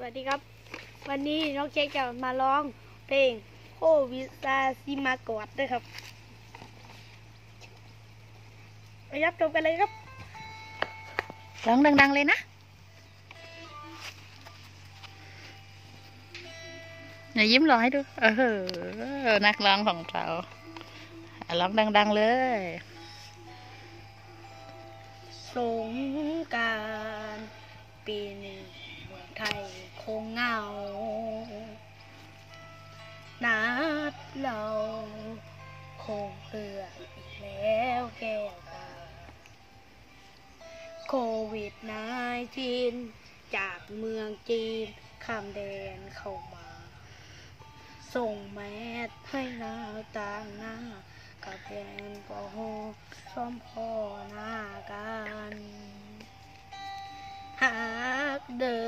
สวัสดีครับ วันนี้น้องเค้กจะมาร้องเพลงโควิซาซิมากอดด้วยครับไปรับชมกันเลยครับร้องดัง ๆ เลยนะอย่ายิ้มรอให้ดู เออ นักร้องของเราร้องดัง ๆ เลยสงการปีหนึ่งเมืองไทย งเงา นัดเราคงเปื่ออีกแล้วแก้วตา โควิดนายทีน จากเมืองจีนข้ามแดนเข้ามา ส่งแมสให้เราต่างหน้า กับแอนกอฮอล์ซ้อมพ่อหน้ากัน หากเดิน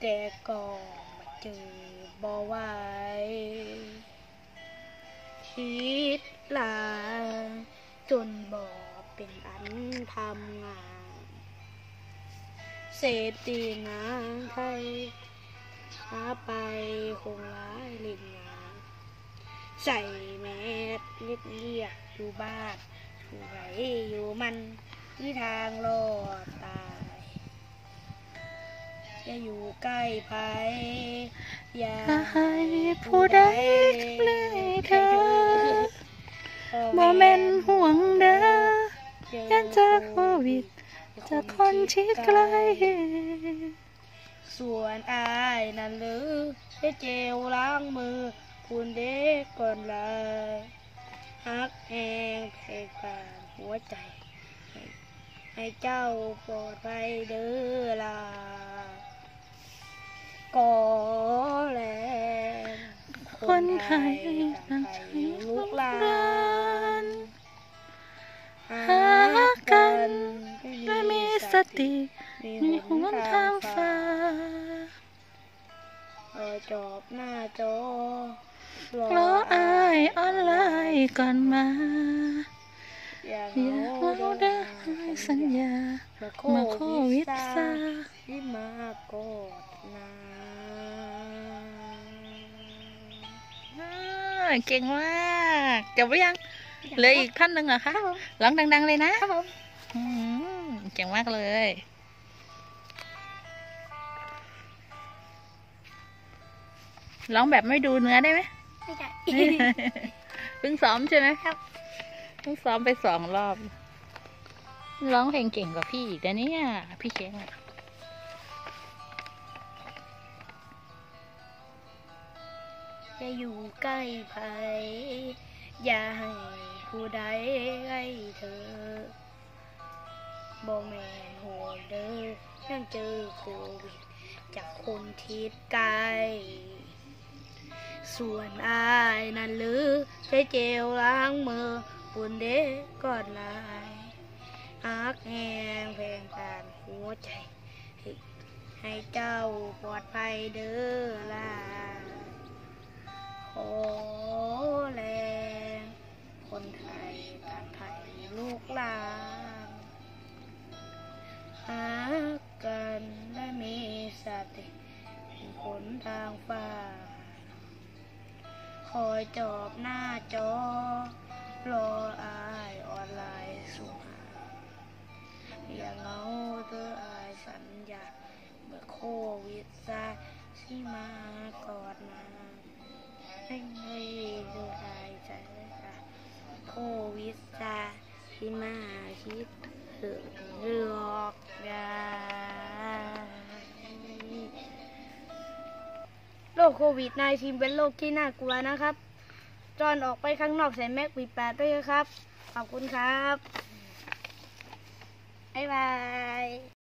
แต่ก็มาเจอบ่ไหวคิดลา จนบ่เป็นอันทำงานเศรษฐีนางไทยหาไปคงร้ายลิงงาน ใส่แมสเรียบเรียบอยู่บ้านอยู่ไหนอยู่มันที่ทางรอดตา ยจะอยู่ใกล้ภัยอย่าให้ผู้ใดเลยเธอบ่แม่นห่วงเด้อยันเจอโควิดจากคนที่ไกลส่วนอายนั่นหรือได้เจลล้างมือ คุณเด็กก่อนเลยฮักแหงเพลงผ่านหัวใจ ให้เจ้าปลอดภัยเด้อล่ะ ก่อแลคนไทยต่างไทยลูกหลานหากันและมีสติมีหนทางฟ้าเออจอบหน้าจอรออายออนไลน์ก่อนมาอยาอย่าเราได้สัญญามาโควิดซาที่มากอดนา อ่าเก่งมากจบหรือยังเหลืออีกท่านหนึ่งเหรอคะร้องดัง ๆ เลยนะครับผมอืมเก่งมากเลยร้องแบบไม่ดูเนื้อได้ไหมไม่ได้เพิ่งซ้อมใช่ไหมครับเพิ่งซ้อมไปสองรอบ ร้องเพลงเก่งกว่าพี่อีกนะเนี่ยพี่เค้งอะ จะอยู่ใกล้ภัยอย่าให้ผู้ใดใกล้เธอบ่แม่นห่วเด้อยังเจอโควิดจากคนทิศไกล ส่วนอายนั่นหรือใช้เจลล้างมือปุ่นเด็กก่อนลายอักแหงเพงการหัวใจให้ให้เจ้าปลอดภัยเด้อล่ะ แรง คนไทยต่างไทยลูกหลานหากันและมีสติเป็นคนทางฟ้า คอยจอบหน้าจอ รออายออนไลน์ส่งหาอย่าเงาเธออายสัญญาเมื่อโควิดซาที่มากอดมา คโควิด -19 เป็นโรคที่น่ากลัวนะครับ จอนออกไปข้างนอกใส่แม็กปิดปากด้วยครับ ขอบคุณครับ บ๊ายบาย